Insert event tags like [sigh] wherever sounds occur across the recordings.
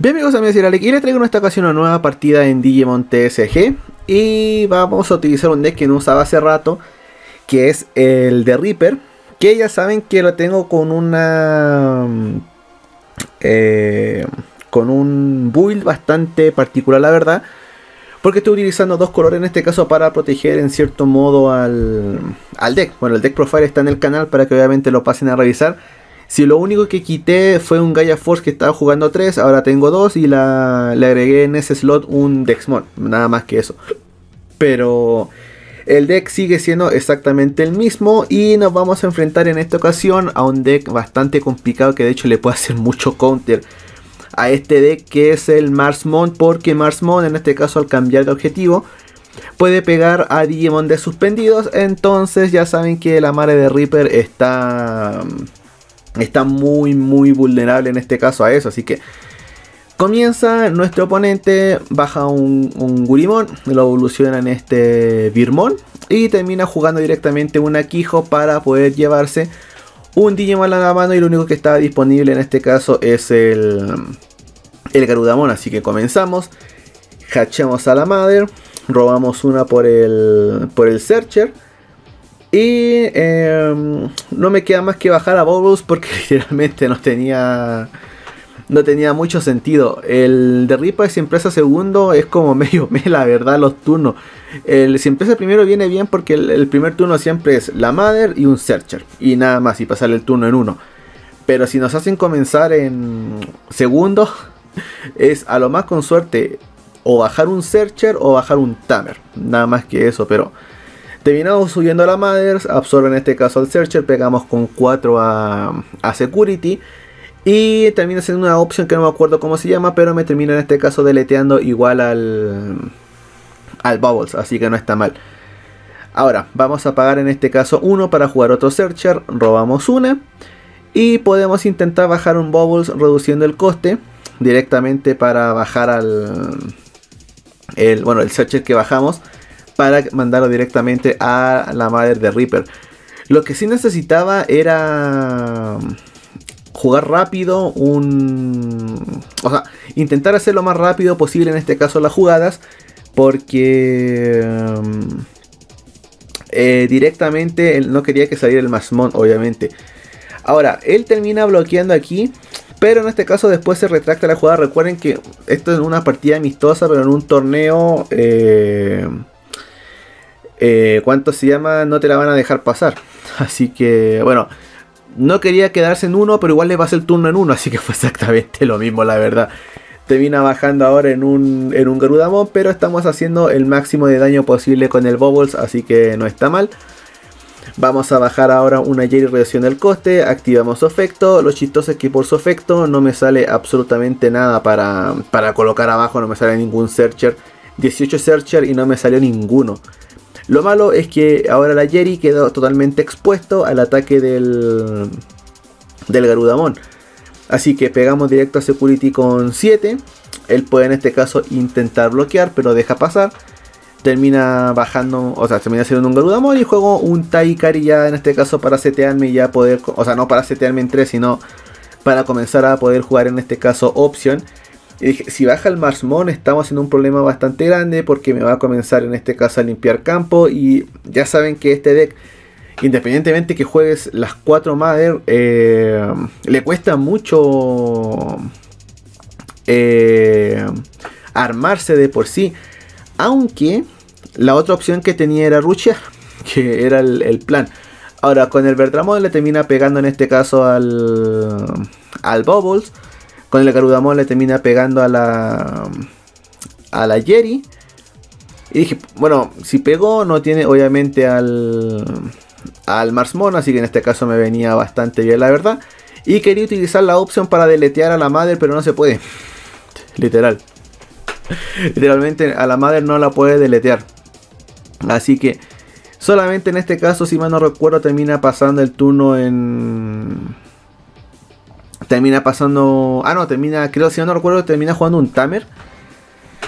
Bien amigos, amigos de y les traigo en esta ocasión una nueva partida en Digimon TSG Y vamos a utilizar un deck que no usaba hace rato Que es el de Reaper Que ya saben que lo tengo con una... Eh, con un build bastante particular la verdad Porque estoy utilizando dos colores en este caso para proteger en cierto modo al, al deck. Bueno, el deck profile está en el canal para que obviamente lo pasen a revisar. Si lo único que quité fue un Gaia Force que estaba jugando 3, ahora tengo 2 y le agregué en ese slot un Dexmon, nada más que eso. Pero el deck sigue siendo exactamente el mismo y nos vamos a enfrentar en esta ocasión a un deck bastante complicado que de hecho le puede hacer mucho counter a este deck que es el Marsmon porque Marsmon en este caso al cambiar de objetivo puede pegar a Digimon de suspendidos entonces ya saben que la madre de Reaper está está muy muy vulnerable en este caso a eso. Así que comienza nuestro oponente, baja un, un Gurimon, lo evoluciona en este Birmon y termina jugando directamente un Akijo para poder llevarse un Digimon a la mano y lo único que está disponible en este caso es el, el Garudamon. Así que comenzamos, hachamos a la Mother, robamos una por el, por el Searcher. Y em, no me queda más que bajar a Bubbles porque [laughs] literalmente no tenía no tenía mucho sentido. El de Ripa si empieza segundo es como [laughs] medio me la verdad los turnos. El si primero viene bien porque el, primer turno siempre es la Mother y un Searcher. Y nada más y pasar el turno en uno. Pero si nos hacen comenzar en segundo [laughs] es a lo más con suerte o bajar un Searcher o bajar un Tamer. Nada más que eso, pero... Terminamos subiendo a la Mothers, absorbe en este caso al Searcher, pegamos con 4 a, Security. Y termina siendo una opción que no me acuerdo cómo se llama, pero me termina en este caso deleteando igual al, al Bubbles, así que no está mal. Ahora, vamos a pagar en este caso uno para jugar otro Searcher, robamos una. Y podemos intentar bajar un Bubbles reduciendo el coste directamente para bajar al... El, bueno, el Searcher que bajamos para mandarlo directamente a la madre de Reaper. Lo que sí necesitaba era jugar rápido, un... O sea, intentar hacer lo más rápido posible en este caso las jugadas, porque... Eh, directamente él no quería que saliera el Masmon, obviamente. Ahora, él termina bloqueando aquí. Pero en este caso después se retracta la jugada. Recuerden que esto es una partida amistosa, pero en un torneo... Eh, eh, ¿cuánto se llama? No te la van a dejar pasar. [laughs] Así que, bueno, no quería quedarse en uno, pero igual le pasé el turno en uno, así que fue exactamente lo mismo, la verdad. Termina bajando ahora en un, en un Garudamon, pero estamos haciendo el máximo de daño posible con el Bubbles, así que no está mal. Vamos a bajar ahora una Jerry reducción del coste, activamos su efecto. Lo chistoso es que por su efecto no me sale absolutamente nada para, para colocar abajo, no me sale ningún Searcher. 18 Searcher y no me salió ninguno. Lo malo es que ahora la Jerry quedó totalmente expuesto al ataque del, del Garudamon. Así que pegamos directo a Security con 7. Él puede en este caso intentar bloquear, pero deja pasar. Termina bajando, o sea, termina siendo un Garudamon y juego un Taikari ya en este caso para setearme y ya poder, o sea, no para setearme en 3, sino para comenzar a poder jugar en este caso opción. Si baja el Marsmon estamos en un problema bastante grande porque me va a comenzar en este caso a limpiar campo y ya saben que este deck, independientemente que juegues las 4 Mother, eh, le cuesta mucho eh, armarse de por sí. Aunque la otra opción que tenía era Rucha, [laughs] que era el, plan. Ahora con el Verdramon le termina pegando en este caso al, al Bubbles. Con el Garudamon le termina pegando a la. a la Jerry. Y dije, bueno, si pegó, no tiene obviamente al. al Marsmon, así que en este caso me venía bastante bien, la verdad. Y quería utilizar la opción para deletear a la madre, pero no se puede. Literal. [laughs] Literalmente a la madre no la puede deletear. Así que solamente en este caso, si mal no recuerdo, termina pasando el turno en termina pasando. Ah, no, termina, creo, si no, recuerdo, termina jugando un Tamer.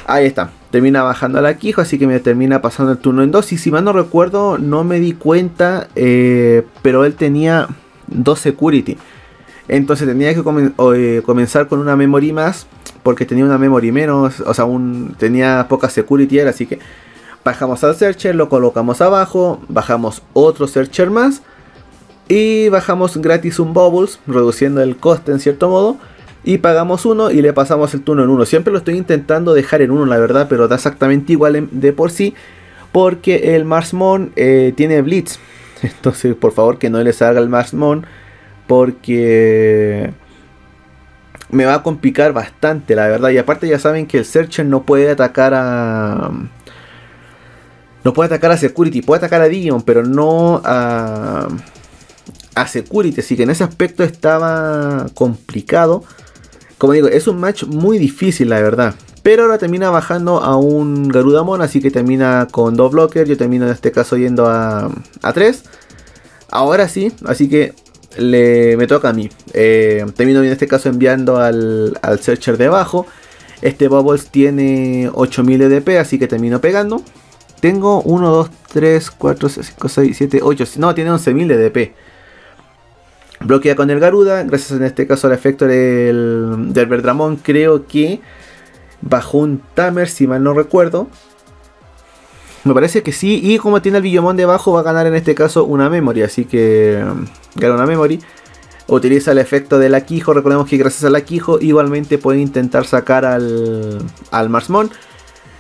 Ahí está. termina bajando a la Quijo, así que me termina pasando el turno en 2. Y si mal no recuerdo, no me di cuenta, eh, pero él tenía dos security. Entonces tenía que eh, comenzar con una memory más, porque tenía una memory menos, o sea, un, tenía poca security, así que bajamos al searcher, lo colocamos abajo, bajamos otro searcher más y bajamos gratis un bubbles, reduciendo el coste en cierto modo. Y pagamos uno y le pasamos el turno en uno. Siempre lo estoy intentando dejar en uno, la verdad, pero da exactamente igual de por sí. Porque el Marsmon eh, tiene Blitz. [laughs] Entonces, por favor, que no le salga el Marsmon. Porque me va a complicar bastante, la verdad. Y aparte ya saben que el Searcher no puede atacar a... No puede atacar a Security, puede atacar a Dion, pero no a a Security, así que en ese aspecto estaba complicado. Como digo, es un match muy difícil, la verdad. Pero ahora termina bajando a un Garudamon, así que termina con dos blockers. Yo termino en este caso yendo a, a 3. Ahora sí, así que le, me toca a mí. Eh, termino en este caso enviando al, al Searcher debajo. Este Bubbles tiene 8000 EDP, así que termino pegando. Tengo 1, 2, 3, 4, 5, 6, 7, 8. No, tiene 11.000 EDP. Bloquea con el Garuda, gracias en este caso al efecto del, del Verdramón, creo que bajó un Tamer, si mal no recuerdo. Me parece que sí, y como tiene el Billomón debajo, va a ganar en este caso una memory, así que mm, gana una memory. Utiliza el efecto del Aquijo, recordemos que gracias al Aquijo igualmente puede intentar sacar al, al Marsmon.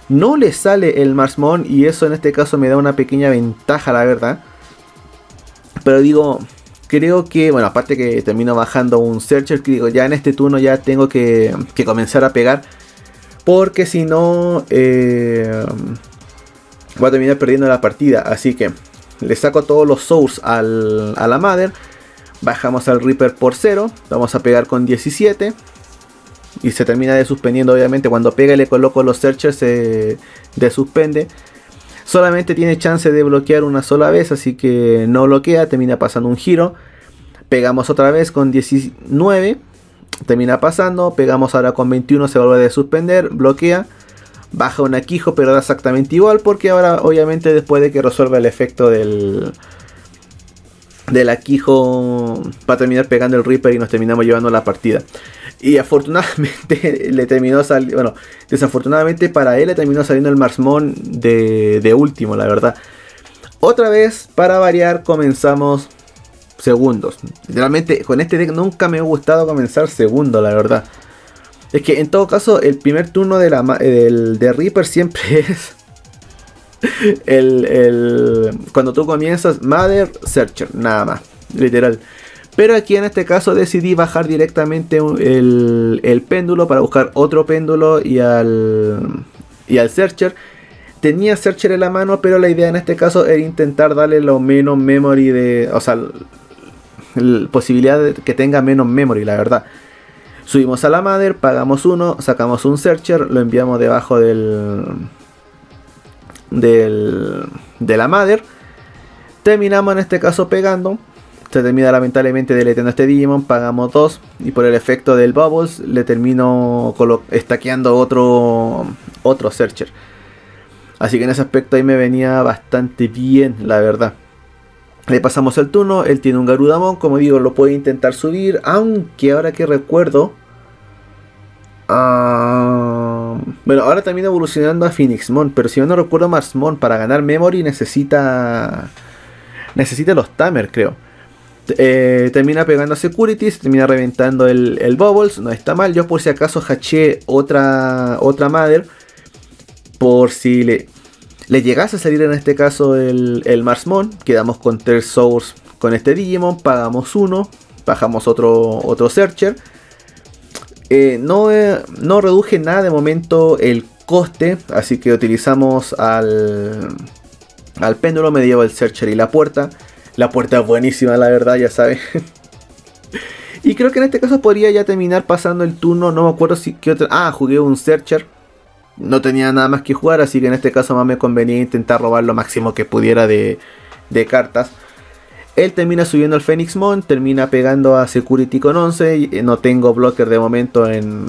No le sale el Marsmon y eso en este caso me da una pequeña ventaja, la verdad. Pero digo, creo que, bueno, aparte que termino bajando un Searcher, que digo, ya en este turno ya tengo que, comenzar a pegar. Porque si no, eh, voy a terminar perdiendo la partida. Así que le saco todos los Souls a la Mother. Bajamos al Reaper por 0. Vamos a pegar con 17. Y se termina de suspendiendo, obviamente. Cuando pega y le coloco los Searchers, se suspende. Solamente tiene chance de bloquear una sola vez, así que no bloquea, termina pasando un giro. Pegamos otra vez con 19, termina pasando. Pegamos ahora con 21, se vuelve a suspender, bloquea. Baja un aquijo, pero da exactamente igual, porque ahora obviamente después de que resuelva el efecto del, del Aquijo va a terminar pegando el Reaper y nos terminamos llevando la partida. Y afortunadamente [laughs] le terminó saliendo. Bueno, desafortunadamente para él le terminó saliendo el Marsmon de, de último, la verdad. Otra vez, para variar, comenzamos segundos. Realmente con este deck nunca me ha gustado comenzar segundo, la verdad. Es que en todo caso, el primer turno de, la, de Reaper siempre [laughs] es. El, el, cuando tú comienzas Mother Searcher, nada más, literal. Pero aquí en este caso decidí bajar directamente el, péndulo para buscar otro péndulo y al, y al Searcher. Tenía Searcher en la mano, pero la idea en este caso era intentar darle lo menos memory de... O sea, posibilidad de que tenga menos memory, la verdad. Subimos a la Mother, pagamos uno, sacamos un Searcher, lo enviamos debajo del... del de la Mother. Terminamos en este caso pegando se termina lamentablemente deletando este Digimon, pagamos 2 y por el efecto del Bubbles le termino estaqueando otro, otro Searcher. Así que en ese aspecto ahí me venía bastante bien, la verdad. Le pasamos el turno, él tiene un Garudamon, como digo, lo puede intentar subir, aunque ahora que recuerdo... Ah, bueno, ahora también evolucionando a Phoenixmon, pero si yo no recuerdo Marsmon, para ganar Memory necesita... Necesita los Tamer, creo. Eh, termina pegando a Securities, termina reventando el, el, Bubbles, no está mal. Yo por si acaso haché otra, otra Mother. Por si le, le llegase a salir en este caso el, el Marsmon. Quedamos con 3 Souls con este Digimon. Pagamos uno. Bajamos otro, otro Searcher. Eh, no, eh, no reduje nada de momento el coste. Así que utilizamos al, al péndulo. Me llevo el Searcher y la puerta. La puerta es buenísima, la verdad, ya saben. [laughs] y creo que en este caso podría ya terminar pasando el turno. No me acuerdo si qué otra. Ah, jugué un Searcher. No tenía nada más que jugar, así que en este caso más me convenía intentar robar lo máximo que pudiera de, cartas. Él termina subiendo el Phoenix Mon, termina pegando a Security con 11. No tengo blocker de momento en,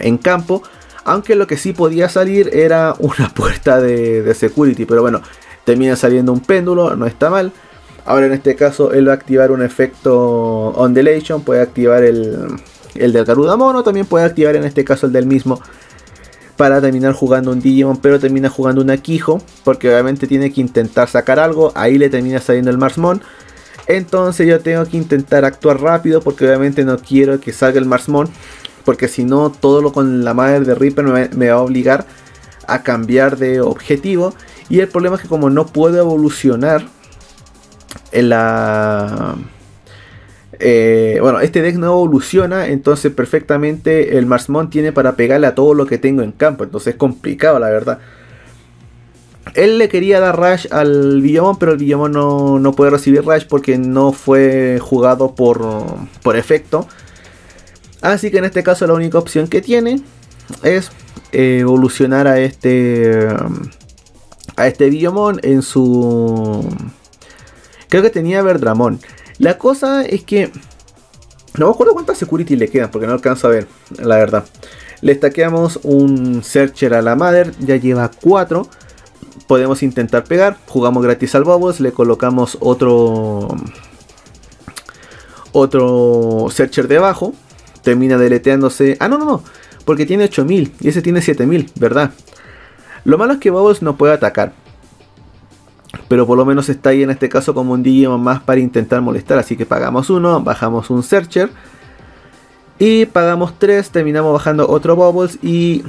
en campo. Aunque lo que sí podía salir era [laughs] una puerta de, security. Pero bueno, termina saliendo un péndulo, no está mal. Ahora en este caso él va a activar un efecto ondulation, puede activar el, el del Garuda Mono, también puede activar en este caso el del mismo para terminar jugando un Digimon, pero termina jugando un Akijo, porque obviamente tiene que intentar sacar algo, ahí le termina saliendo el Marsmon. Entonces yo tengo que intentar actuar rápido, porque obviamente no quiero que salga el Marsmon, porque si no, todo lo con la madre de Reaper me, va a obligar a cambiar de objetivo. Y el problema es que como no puedo evolucionar en la... Eh, bueno, este deck no evoluciona, entonces perfectamente el Marsmon tiene para pegarle a todo lo que tengo en campo. Entonces es complicado, la verdad. Él le quería dar Rush al Villamon, pero el Villamon no, no, puede recibir Rush porque no fue jugado por, por efecto. Así que en este caso la única opción que tiene es evolucionar a este a este Biomon en su creo que tenía Verdramon. La cosa es que no me acuerdo cuántas security le quedan porque no alcanzo a ver, la verdad. Le estaqueamos un Searcher a la Mother, ya lleva 4. Podemos intentar pegar, jugamos gratis al Bubbles, le colocamos otro otro Searcher debajo termina deleteándose. Ah, no, no, no. Porque tiene 8000 y ese tiene 7000, ¿verdad? Lo malo es que Bubbles no puede atacar. Pero por lo menos está ahí en este caso como un Digimon más para intentar molestar. Así que pagamos uno, bajamos un Searcher. Y pagamos 3, terminamos bajando otro Bubbles y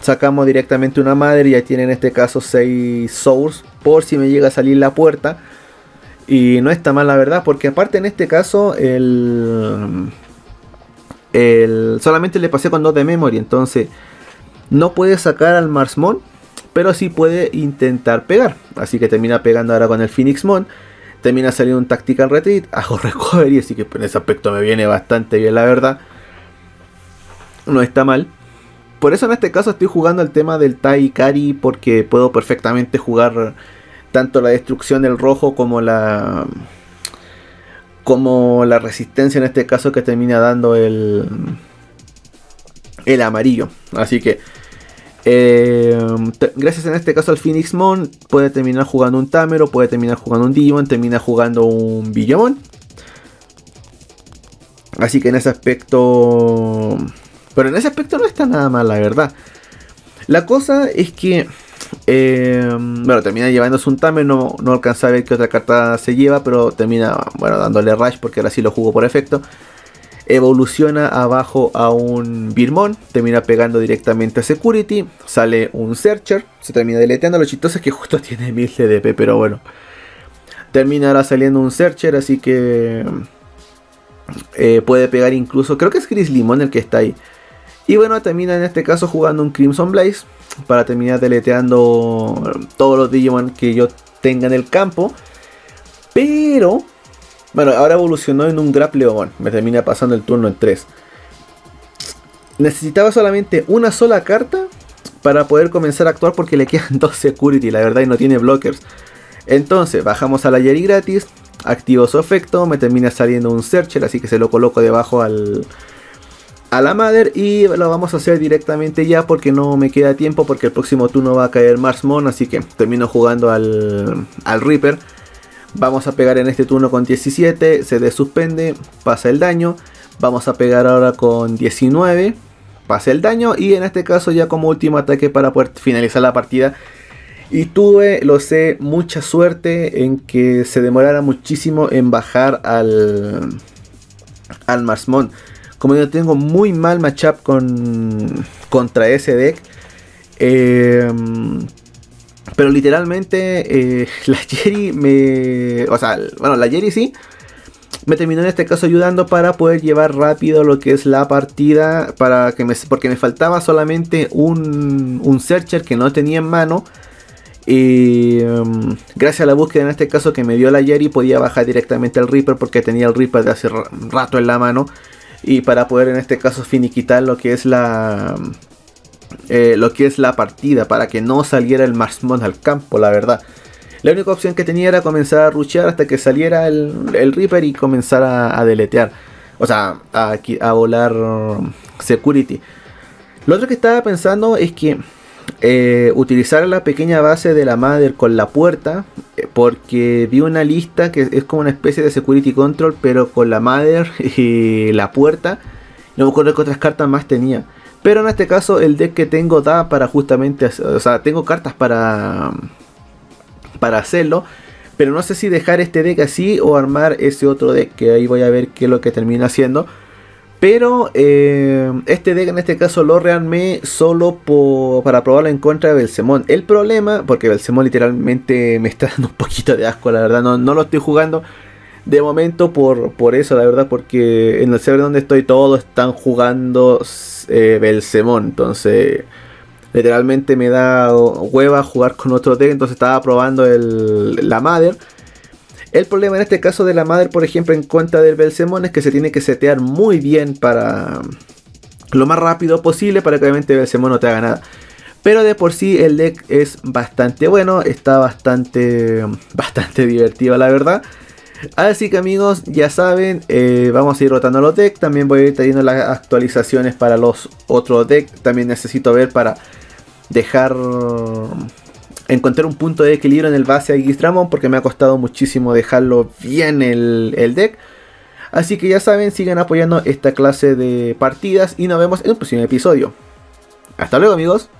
sacamos directamente una madre. Ya tiene en este caso 6 Souls por si me llega a salir la puerta. Y no está mal la verdad, porque aparte en este caso el, solamente le pasé con 2 de memory, entonces no puede sacar al Marsmon, pero sí puede intentar pegar. Así que termina pegando ahora con el Phoenix Mon. Termina saliendo un Tactical Retreat, hago [laughs] Recovery, así que en ese aspecto me viene bastante bien, la verdad. No está mal. Por eso en este caso estoy jugando el tema del Tai Kari, porque puedo perfectamente jugar tanto la destrucción del rojo como la como la resistencia en este caso que termina dando el, el amarillo. Así que eh, gracias en este caso al Phoenix Mon puede terminar jugando un Tamero, puede terminar jugando un Digimon, termina jugando un Billamon. Así que en ese aspecto... Pero en ese aspecto no está nada mal, la verdad. La cosa es que eh, bueno, termina llevándose un Tamer, no, no alcanza a ver qué otra carta se lleva, pero termina, bueno, dándole Rush porque ahora sí lo jugó por efecto. Evoluciona abajo a un Birmon, termina pegando directamente a Security, sale un Searcher, se termina deleteando. Lo chistoso es que justo [laughs] tiene 1000 CDP, pero bueno. Terminará saliendo un Searcher, así que eh, puede pegar incluso, creo que es Chris Limon el que está ahí. Y bueno, termina en este caso jugando un Crimson Blaze para terminar deleteando todos los Digimon que yo tenga en el campo. Pero, bueno, ahora evolucionó en un Grapleomon. Me termina pasando el turno en 3. Necesitaba solamente una sola carta para poder comenzar a actuar porque le quedan [laughs] dos security, la verdad, y no tiene blockers. Entonces, bajamos a la Yeri gratis, activo su efecto, me termina saliendo un Searcher, así que se lo coloco debajo al, a la Mother y lo vamos a hacer directamente ya porque no me queda tiempo porque el próximo turno va a caer Marsmon, así que termino jugando al, al Reaper. Vamos a pegar en este turno con 17, se desuspende, pasa el daño. Vamos a pegar ahora con 19, pasa el daño y en este caso ya como último ataque para poder finalizar la partida. Y tuve, lo sé, mucha suerte en que se demorara muchísimo en bajar al, al Marsmon. Como yo tengo muy mal matchup con, contra ese deck. Em, pero literalmente eh, [laughs] la Jerry me... O sea, bueno, la Jerry sí. Me terminó en este caso ayudando para poder llevar rápido lo que es la partida. Para que me, porque me faltaba solamente un, un Searcher que no tenía en mano. Y em, gracias a la búsqueda en este caso que me dio la Jerry podía bajar directamente al Reaper porque tenía el Reaper de hace rato en la mano y para poder en este caso finiquitar lo que es la eh, lo que es la partida para que no saliera el Marsmon al campo la verdad. La única opción que tenía era comenzar a ruchear hasta que saliera el, Reaper y comenzar a, deletear. O sea a, a volar security. Lo otro que estaba pensando es que eh, utilizar la pequeña base de la Mother con la puerta, eh, porque vi una lista que es como una especie de security control, pero con la Mother [laughs] y la puerta. No me acuerdo qué otras cartas más tenía. Pero en este caso el deck que tengo da para justamente, o sea, tengo cartas para para hacerlo. Pero no sé si dejar este deck así o armar ese otro deck que ahí voy a ver qué es lo que termina haciendo. Pero eh, este deck en este caso lo rearmé solo para probarlo en contra de Belsemón. El problema, porque Belsemón literalmente me está [laughs] dando un poquito de asco, la verdad, no, no lo estoy jugando de momento por, por eso, la verdad, porque en el server donde estoy todos están jugando eh, Belsemón. Entonces, literalmente me da hueva jugar con otro deck. Entonces estaba probando la Mother. El problema en este caso de la Mother, por ejemplo, en cuenta del Belsemón es que se tiene que setear muy bien para lo más rápido posible para que obviamente Belsemón no te haga nada. Pero de por sí el deck es bastante bueno, está bastante, [laughs] bastante divertido la verdad. Así que amigos, ya saben, eh, vamos a ir rotando los decks. También voy a ir trayendo las actualizaciones para los otros decks. También necesito ver para dejar encontrar un punto de equilibrio en el base a Gistramon porque me ha costado muchísimo dejarlo bien el, el, deck. Así que ya saben, sigan apoyando esta clase de partidas y nos vemos en un próximo episodio. Hasta luego amigos.